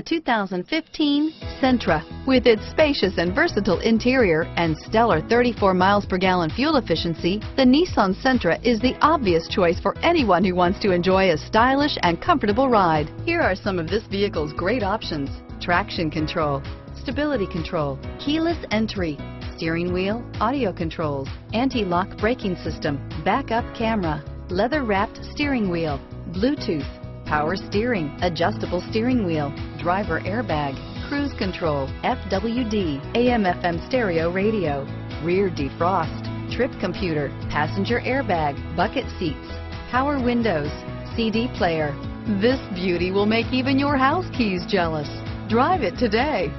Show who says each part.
Speaker 1: The 2015 Sentra. With its spacious and versatile interior and stellar 34 miles per gallon fuel efficiency, the Nissan Sentra is the obvious choice for anyone who wants to enjoy a stylish and comfortable ride. Here are some of this vehicle's great options. Traction control, stability control, keyless entry, steering wheel, audio controls, anti-lock braking system, backup camera, leather-wrapped steering wheel, Bluetooth, power steering, adjustable steering wheel, driver airbag, cruise control, FWD, AM FM stereo radio, rear defrost, trip computer, passenger airbag, bucket seats, power windows, CD player. This beauty will make even your house keys jealous. Drive it today.